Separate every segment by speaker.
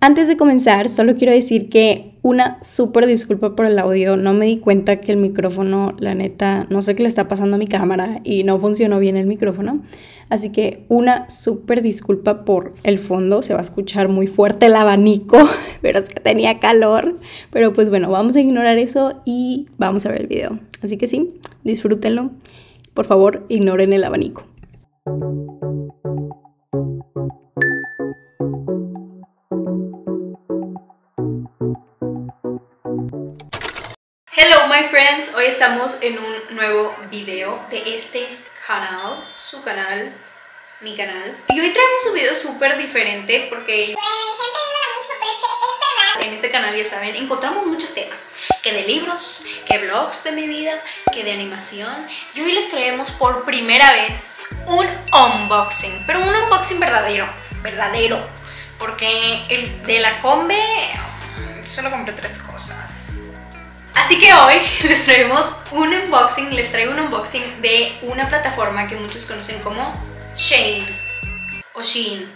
Speaker 1: Antes de comenzar, solo quiero decir que una súper disculpa por el audio. No me di cuenta que el micrófono, la neta, no sé qué le está pasando a mi cámara y no funcionó bien el micrófono. Así que una súper disculpa por el fondo. Se va a escuchar muy fuerte el abanico, pero es que tenía calor. Pero pues bueno, vamos a ignorar eso y vamos a ver el video. Así que sí, disfrútenlo. Por favor, ignoren el abanico. My friends, hoy estamos en un nuevo video de este canal, su canal, mi canal. Y hoy traemos un video súper diferente porque en este canal ya saben, encontramos muchos temas que de libros, que vlogs de mi vida, que de animación y hoy les traemos por primera vez un unboxing, pero un unboxing verdadero, verdadero porque el de la combe solo compré tres cosas Así que hoy les traemos un unboxing, les traigo un unboxing de una plataforma que muchos conocen como Shane o Shein,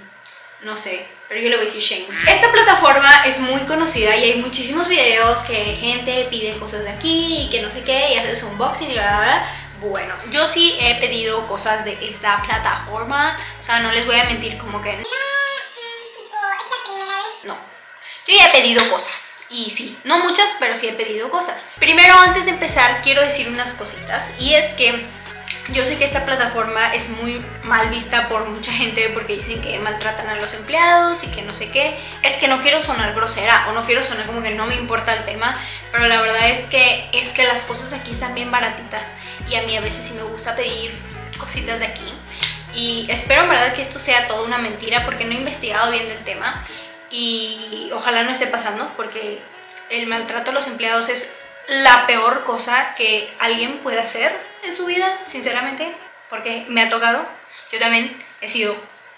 Speaker 1: no sé, pero yo le voy a decir Shane. Esta plataforma es muy conocida y hay muchísimos videos que gente pide cosas de aquí y que no sé qué y haces unboxing y bla bla bla. Bueno, yo sí he pedido cosas de esta plataforma, o sea, no les voy a mentir como que... No, tipo, es la primera vez. No, yo ya he pedido cosas y sí, no muchas, pero sí he pedido cosas. Primero, antes de empezar, quiero decir unas cositas. Y es que yo sé que esta plataforma es muy mal vista por mucha gente porque dicen que maltratan a los empleados y que no sé qué. Es que no quiero sonar grosera o no quiero sonar como que no me importa el tema, pero la verdad es que es que las cosas aquí están bien baratitas y a mí a veces sí me gusta pedir cositas de aquí. Y espero en verdad que esto sea toda una mentira porque no he investigado bien el tema y ojalá no esté pasando porque el maltrato a los empleados es la peor cosa que alguien puede hacer en su vida, sinceramente, porque me ha tocado. Yo también he sido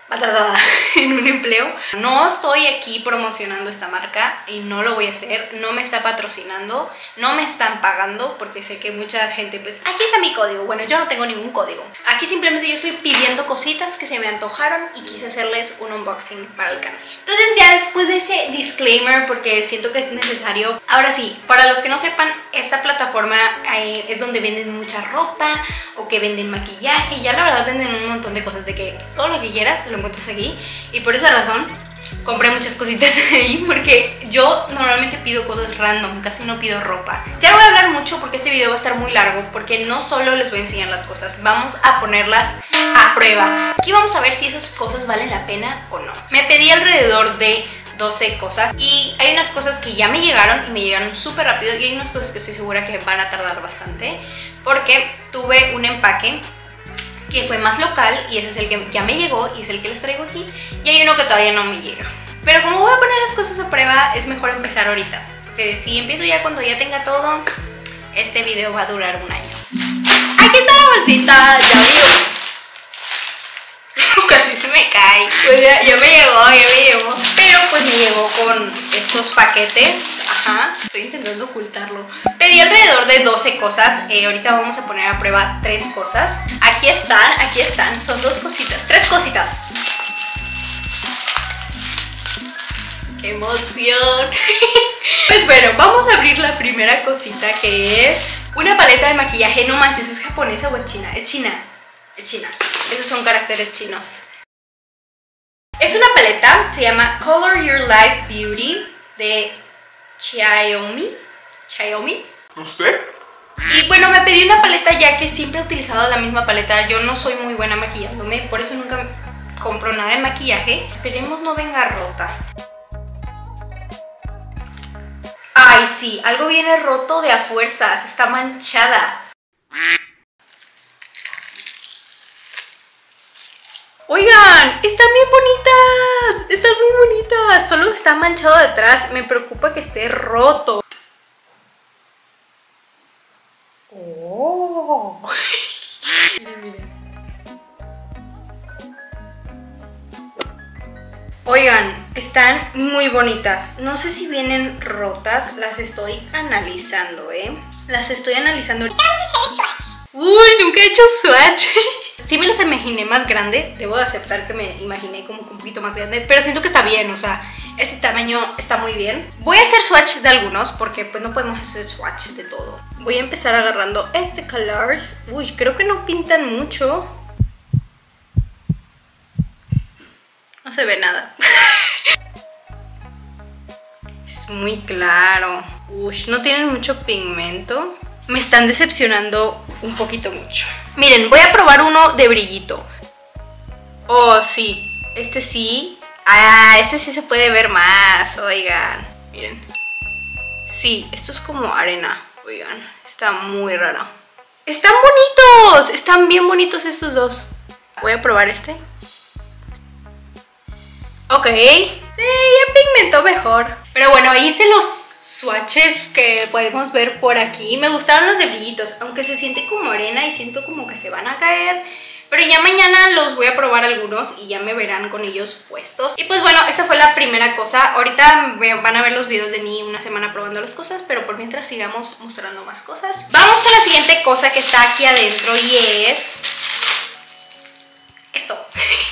Speaker 1: maltratada en un empleo. No estoy aquí promocionando esta marca y no lo voy a hacer, no me está patrocinando, no me están pagando porque sé que mucha gente pues aquí está mi código, bueno yo no tengo ningún código. Aquí simplemente yo estoy pidiendo cositas que se me antojaron y quise hacerles un unboxing para el canal. Entonces ya después de ese disclaimer porque siento que es necesario, ahora sí, para los que no sepan, esta plataforma eh, es donde venden mucha ropa o que venden maquillaje ya la verdad venden un montón de cosas de que todo lo que quieras lo aquí y por esa razón compré muchas cositas ahí porque yo normalmente pido cosas random, casi no pido ropa. Ya no voy a hablar mucho porque este video va a estar muy largo porque no solo les voy a enseñar las cosas, vamos a ponerlas a prueba. Aquí vamos a ver si esas cosas valen la pena o no. Me pedí alrededor de 12 cosas y hay unas cosas que ya me llegaron y me llegaron súper rápido y hay unas cosas que estoy segura que van a tardar bastante porque tuve un empaque que fue más local y ese es el que ya me llegó y es el que les traigo aquí. Y hay uno que todavía no me llega. Pero como voy a poner las cosas a prueba, es mejor empezar ahorita. Porque si empiezo ya cuando ya tenga todo, este video va a durar un año. Aquí está la bolsita, ya vio. Casi se me cae. Pues ya, ya me llegó, ya me llegó. Pero pues me llegó con estos paquetes Ajá, estoy intentando ocultarlo. Pedí alrededor de 12 cosas. Eh, ahorita vamos a poner a prueba tres cosas. Aquí están, aquí están. Son dos cositas, tres cositas. ¡Qué emoción! pues bueno, vamos a abrir la primera cosita que es una paleta de maquillaje. No manches, ¿es japonesa o es china? Es china. Es china. Esos son caracteres chinos. Es una paleta, se llama Color Your Life Beauty de Xiaomi. Xiaomi.
Speaker 2: No sé.
Speaker 1: Y bueno, me pedí una paleta ya que siempre he utilizado la misma paleta. Yo no soy muy buena maquillándome, por eso nunca compro nada de maquillaje. Esperemos no venga rota. Ay, sí, algo viene roto de a fuerzas, está manchada. Oigan, están bien bonitas, están muy bonitas. Solo está manchado detrás, me preocupa que esté roto. Oh. miren, miren. Oigan, están muy bonitas. No sé si vienen rotas, las estoy analizando, ¿eh? Las estoy analizando. Uy, nunca he hecho swatch. sí me las imaginé más grande, debo de aceptar que me imaginé como un poquito más grande, pero siento que está bien, o sea, Este tamaño está muy bien. Voy a hacer swatch de algunos porque pues no podemos hacer swatch de todo. Voy a empezar agarrando este colors. Uy, creo que no pintan mucho. No se ve nada. es muy claro. Uy, no tienen mucho pigmento. Me están decepcionando un poquito mucho. Miren, voy a probar uno de brillito. Oh, sí. Este sí. Ah, este sí se puede ver más. Oigan, miren. Sí, esto es como arena. Oigan, está muy raro. ¡Están bonitos! Están bien bonitos estos dos. Voy a probar este. Ok. Sí, ya pigmentó mejor. Pero bueno, hice los swatches que podemos ver por aquí. Me gustaron los de brillitos, aunque se siente como arena y siento como que se van a caer. Pero ya mañana los voy a probar algunos y ya me verán con ellos puestos. Y pues bueno, esta fue la primera cosa. Ahorita van a ver los videos de mí una semana probando las cosas, pero por mientras sigamos mostrando más cosas. Vamos con la siguiente cosa que está aquí adentro y es.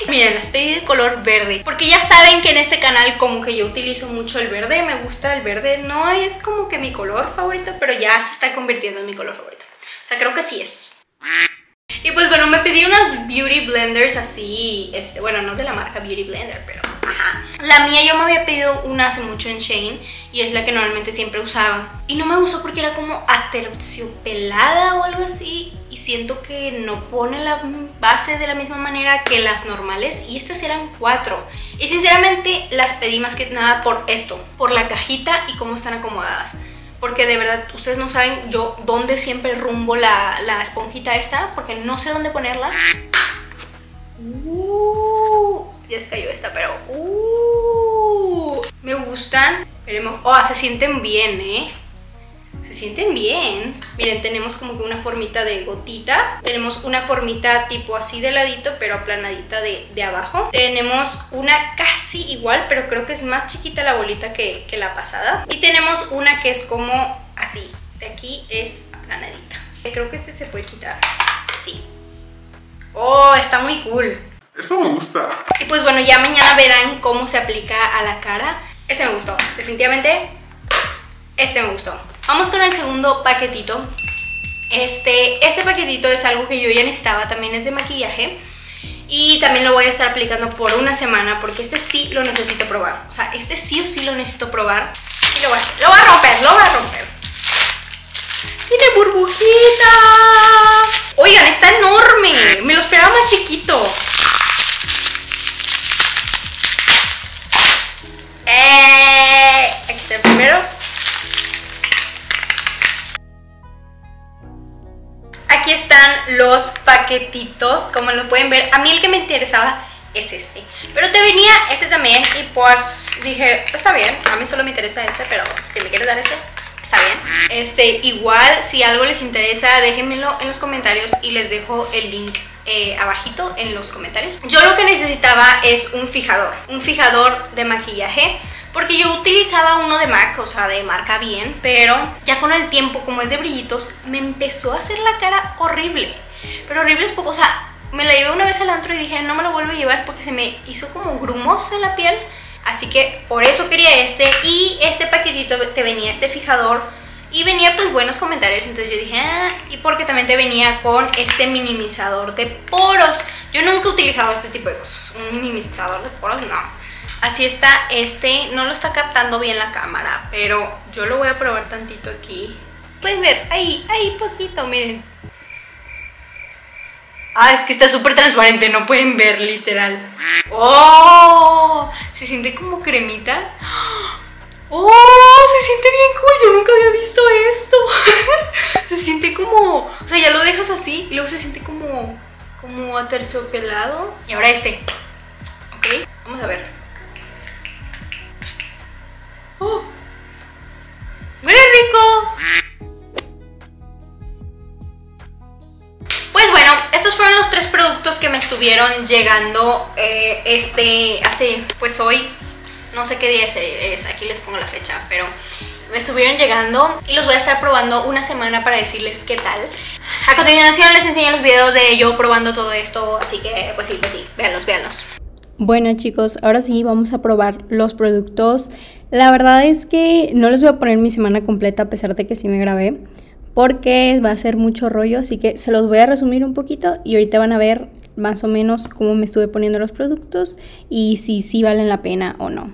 Speaker 1: Miren, las pedí de color verde. Porque ya saben que en este canal como que yo utilizo mucho el verde. Me gusta el verde. No es como que mi color favorito, pero ya se está convirtiendo en mi color favorito. O sea, creo que sí es. Y pues bueno, me pedí unas Beauty Blenders así, este, bueno, no de la marca Beauty Blender, pero. La mía yo me había pedido una hace mucho en Shane y es la que normalmente siempre usaba. Y no me gustó porque era como aterciopelada o algo así y siento que no pone la base de la misma manera que las normales y estas eran cuatro. Y sinceramente las pedí más que nada por esto, por la cajita y cómo están acomodadas porque de verdad ustedes no saben yo dónde siempre rumbo la, esponjita esta, porque no sé dónde ponerla. Uh, ya se cayó esta, pero... Uh, me gustan. Esperemos. Oh, se sienten bien, ¿eh? Se sienten bien. Miren, tenemos como que una formita de gotita. Tenemos una formita tipo así de ladito, pero aplanadita de, de abajo. Tenemos una casi igual, pero creo que es más chiquita la bolita que, que la pasada. Y tenemos una que es como así. De aquí es aplanadita. Creo que este se puede quitar. Sí. Oh, está muy cool.
Speaker 2: Eso me gusta.
Speaker 1: Y pues bueno, ya mañana verán cómo se aplica a la cara. Este me gustó. Definitivamente, este me gustó. Vamos con el segundo paquetito. Este, este paquetito es algo que yo ya necesitaba, también es de maquillaje. Y también lo voy a estar aplicando por una semana porque este sí lo necesito probar. O sea, este sí o sí lo necesito probar. Sí lo voy a hacer. Lo voy a romper, lo voy a romper. ¡Tiene burbujitas! Oigan, está enorme. Me lo esperaba más chiquito. Los paquetitos, como lo pueden ver. A mí el que me interesaba es este. Pero te venía este también y pues dije, está bien, a mí solo me interesa este, pero si me quieres dar este, está bien. Este, igual, si algo les interesa, déjenmelo en los comentarios y les dejo el link eh, abajito en los comentarios. Yo lo que necesitaba es un fijador, un fijador de maquillaje porque yo utilizaba uno de MAC, o sea, de marca bien, pero ya con el tiempo, como es de brillitos, me empezó a hacer la cara horrible. Pero horrible es poco, o sea, me la llevé una vez al antro y dije, no me lo vuelvo a llevar porque se me hizo como grumos en la piel. Así que por eso quería este y este paquetito te venía este fijador y venía pues buenos comentarios, entonces yo dije, ah, y porque también te venía con este minimizador de poros. Yo nunca he utilizado este tipo de cosas, un minimizador de poros, no. Así está este, no lo está captando bien la cámara, pero yo lo voy a probar tantito aquí. Pueden ver, ahí, ahí poquito, miren. Ah, es que está súper transparente, no pueden ver literal. ¡Oh! Se siente como cremita. ¡Oh! Se siente bien cool, yo nunca había visto esto. se siente como... O sea, ya lo dejas así y luego se siente como... Como aterciopelado. Y ahora este. Ok, vamos a ver. Productos que me estuvieron llegando eh, este hace, pues hoy, no sé qué día es, aquí les pongo la fecha, pero me estuvieron llegando y los voy a estar probando una semana para decirles qué tal. A continuación les enseño los videos de yo probando todo esto, así que pues sí, pues sí, véanlos, véanlos. Bueno chicos, ahora sí vamos a probar los productos. La verdad es que no les voy a poner mi semana completa a pesar de que sí me grabé porque va a ser mucho rollo, así que se los voy a resumir un poquito y ahorita van a ver más o menos cómo me estuve poniendo los productos y si sí valen la pena o no.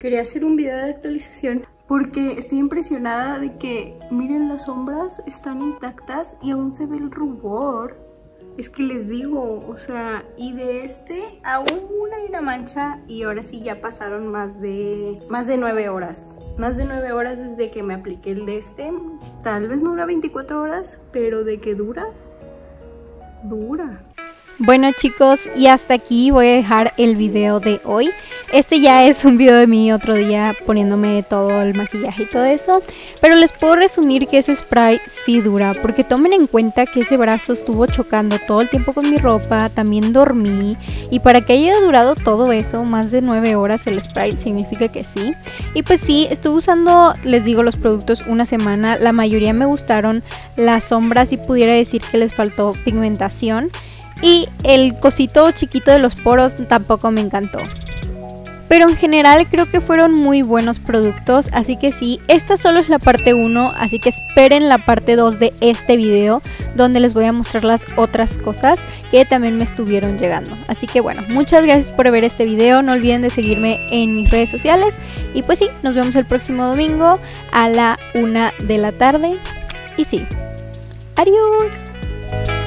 Speaker 1: Quería hacer un video de actualización porque estoy impresionada de que, miren, las sombras están intactas y aún se ve el rubor. Es que les digo, o sea, y de este aún hay una mancha y ahora sí ya pasaron más de, más de 9 horas. Más de 9 horas desde que me apliqué el de este. Tal vez no dura 24 horas, pero de que dura, dura. Bueno chicos, y hasta aquí voy a dejar el video de hoy. Este ya es un video de mí otro día poniéndome todo el maquillaje y todo eso. Pero les puedo resumir que ese spray sí dura, porque tomen en cuenta que ese brazo estuvo chocando todo el tiempo con mi ropa, también dormí. Y para que haya durado todo eso, más de 9 horas el spray, significa que sí. Y pues sí, estuve usando, les digo, los productos una semana. La mayoría me gustaron. Las sombras y pudiera decir que les faltó pigmentación. Y el cosito chiquito de los poros tampoco me encantó. Pero en general creo que fueron muy buenos productos, así que sí, esta solo es la parte 1, así que esperen la parte 2 de este video, donde les voy a mostrar las otras cosas que también me estuvieron llegando. Así que bueno, muchas gracias por ver este video, no olviden de seguirme en mis redes sociales, y pues sí, nos vemos el próximo domingo a la 1 de la tarde, y sí, adiós.